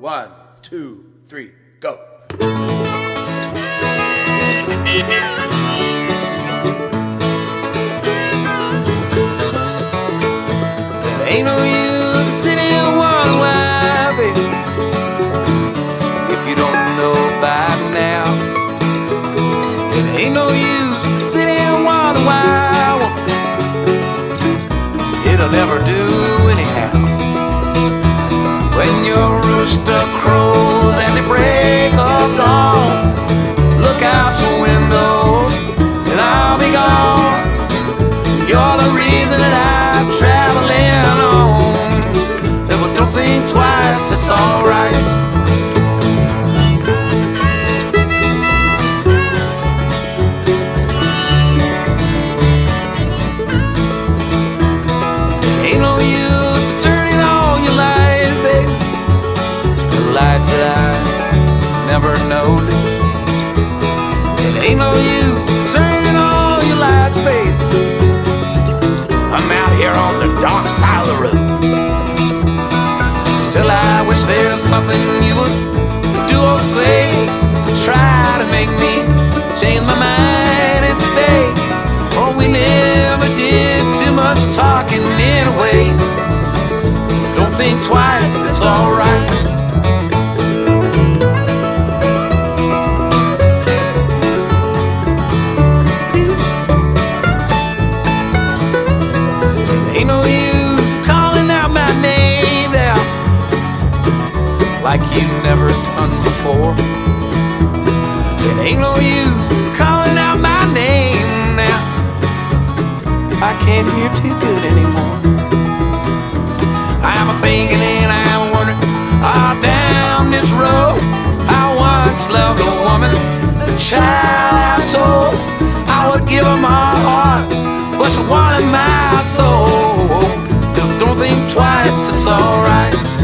One, two, three, go. There ain't no use sitting and wondering baby. If you don't know by now, it ain't no use sitting and wondering. It'll never do traveling on. But don't think twice, it's alright. Never knowed. It ain't no use dark side of the road. Still, I wish there's something you would do or say. to Try to make me change my mind and stay. Oh, we never did too much talking anyway. Don't think twice, it's alright. Like you never done before. It ain't no use calling out my name now. I can't hear too good anymore. I'm a thinking and I'm wondering all down this road. I once loved a woman, the child I told I would give her my heart, but she wanted my soul. Don't think twice, it's alright.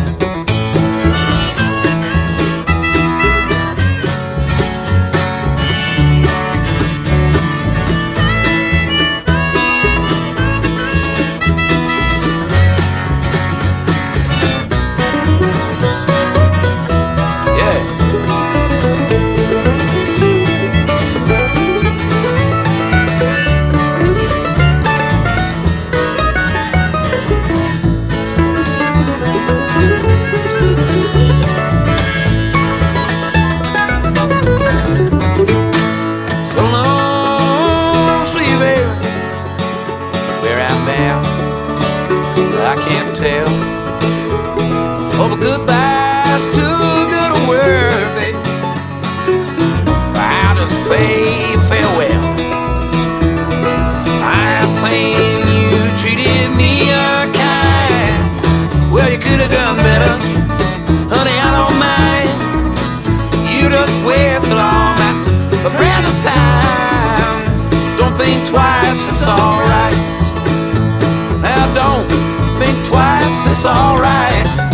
I can't tell. Oh, but goodbye's too good a word, baby. So I'll just say farewell. I'm saying you treated me unkind. Well, you could have done better, honey. I don't mind. You just wasted all my precious time. Don't think twice, it's alright. Now don't twice, it's alright.